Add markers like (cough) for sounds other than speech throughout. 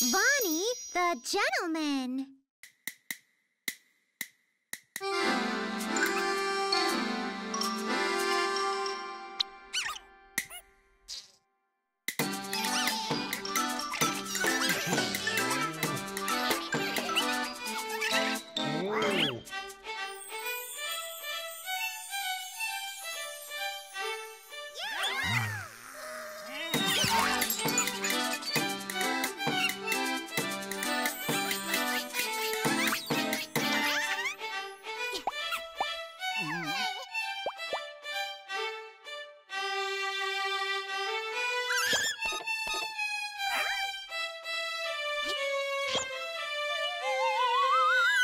Bonnie, the gentleman.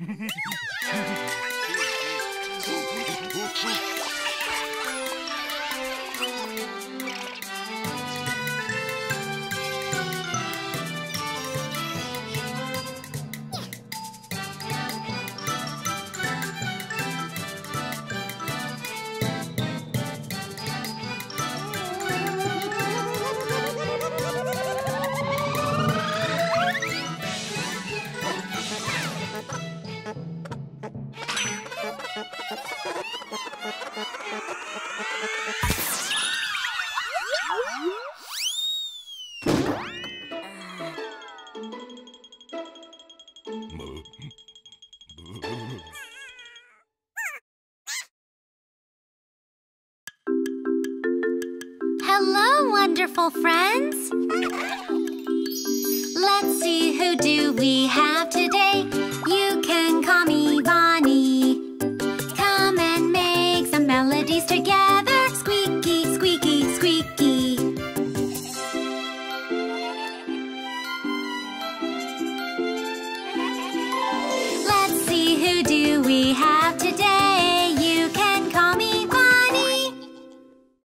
Yay! (laughs) Hello, wonderful friends. Let's see who together.